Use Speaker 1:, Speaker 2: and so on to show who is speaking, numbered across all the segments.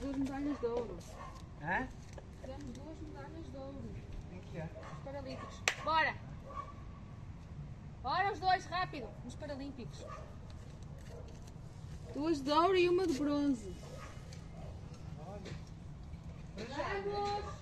Speaker 1: duas medalhas de ouro.
Speaker 2: Hã?
Speaker 1: Fizemos duas medalhas de ouro.
Speaker 2: O que é que é?
Speaker 1: Nos Paralímpicos. Bora! Bora os dois, rápido! Nos Paralímpicos. Duas de ouro e uma de bronze. Vamos!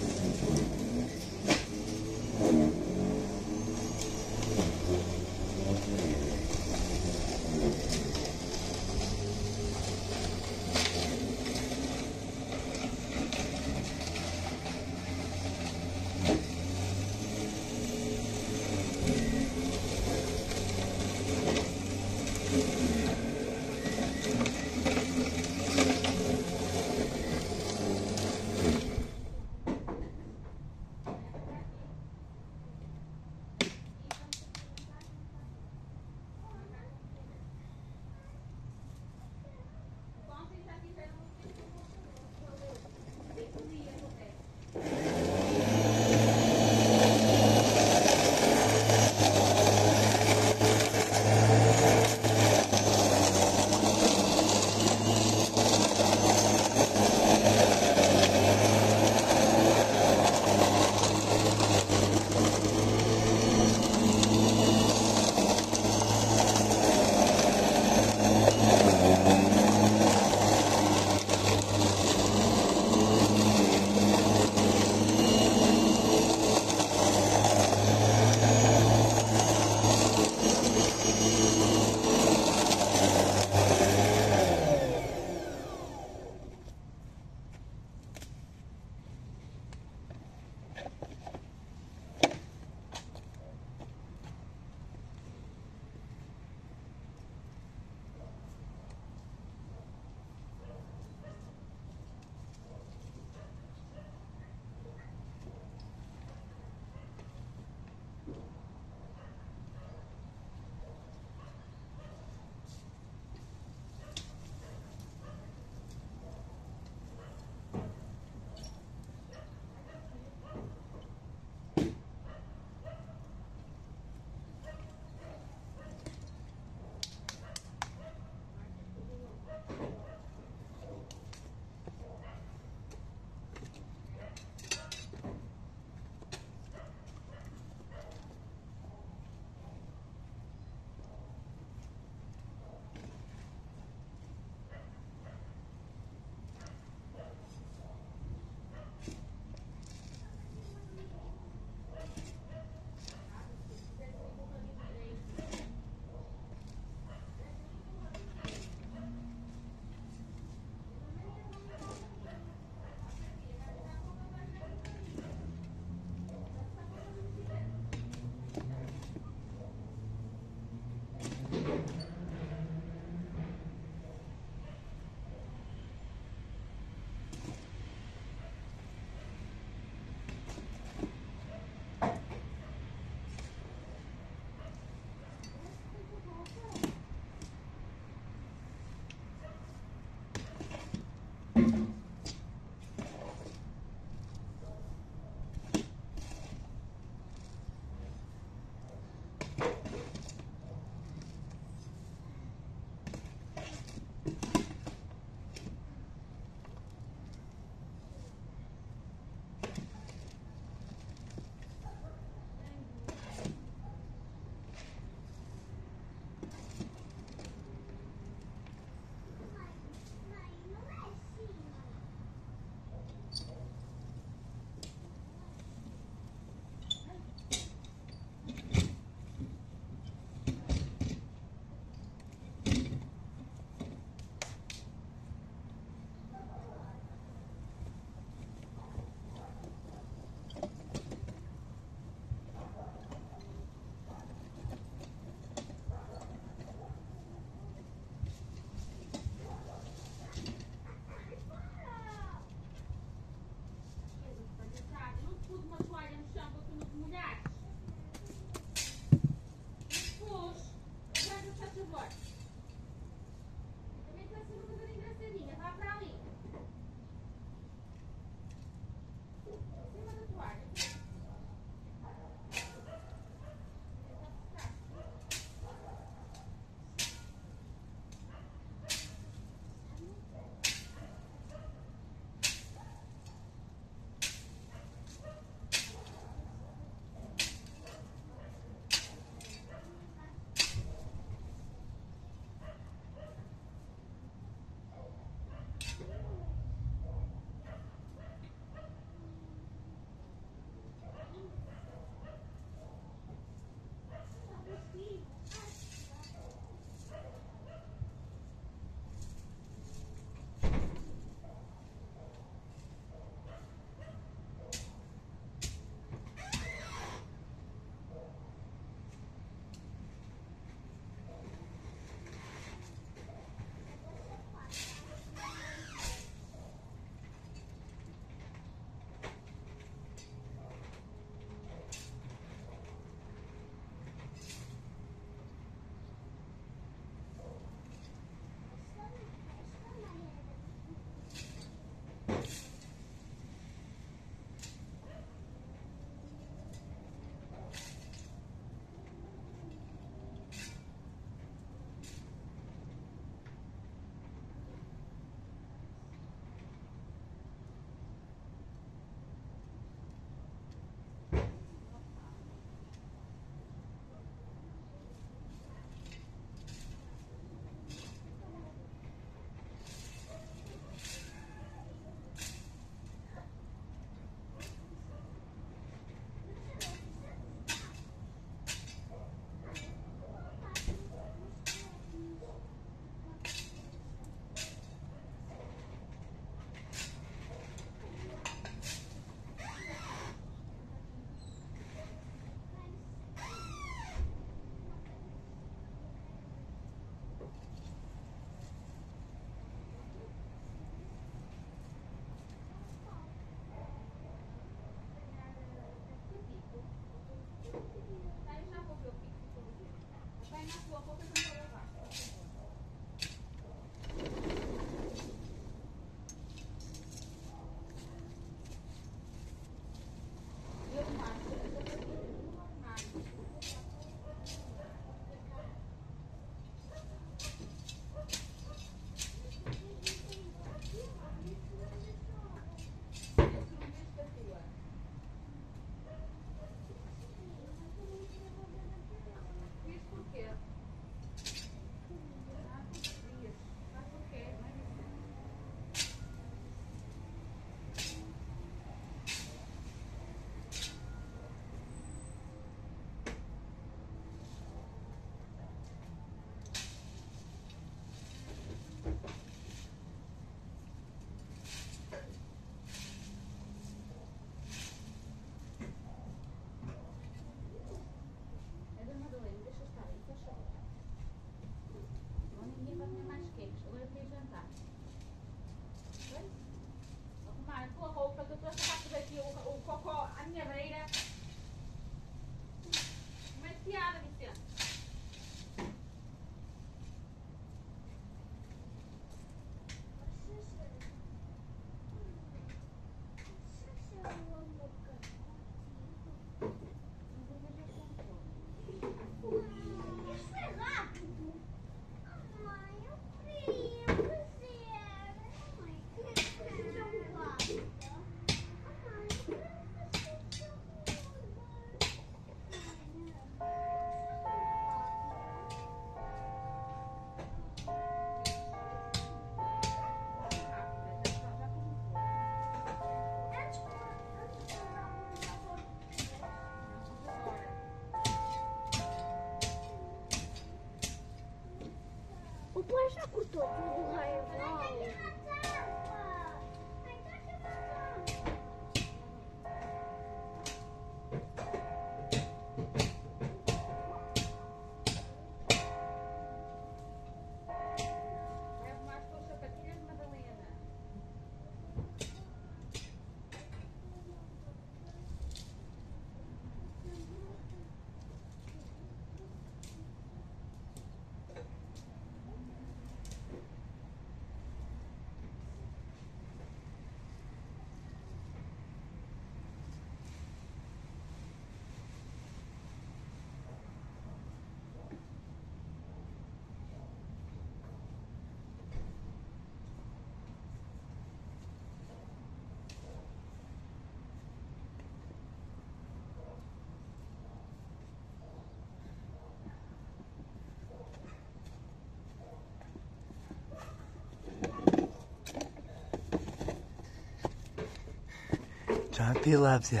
Speaker 2: P loves you.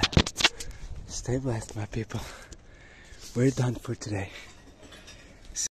Speaker 2: Stay blessed, my people. We're done for today.